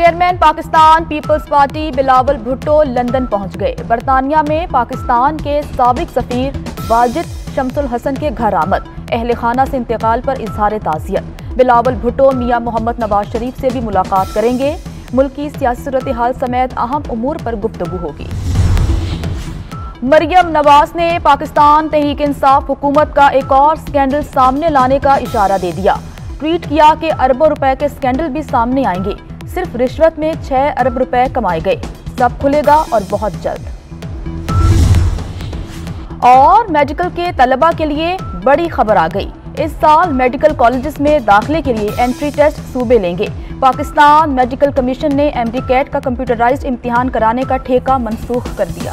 Chairman Pakistan Peoples Party Bilawal Bhutto London पहुँच गए। बरतानिया में पाकिस्तान के सबक सफीर वाजिद शमसुल हसन के घर आमद। अहल खाना से इंतकाल पर इजहार ताजियत बिलावल भुट्टो, मियाँ मोहम्मद नवाज़ शरीफ से भी मुलाकात करेंगे। मुल्क की सियासी सूरत हाल समेत अहम उमूर पर गुफ्तगु होगी। मरियम नवाज़ ने पाकिस्तान तहरीक इंसाफ हुकूमत का एक और स्कैंडल सामने लाने का इशारा दे दिया। ट्वीट किया कि अरबों रुपए के स्कैंडल भी सामने आएँगे। सिर्फ़ रिश्वत में छह अरब रुपए कमाए गए। सब खुलेगा और बहुत जल्द। और मेडिकल के तलबा के लिए बड़ी खबर आ गई। इस साल मेडिकल कॉलेजेस में दाखिले के लिए एंट्री टेस्ट सूबे लेंगे। पाकिस्तान मेडिकल कमीशन ने एमडी कैट का कंप्यूटराइज्ड इम्तिहान कराने का ठेका मनसूख कर दिया।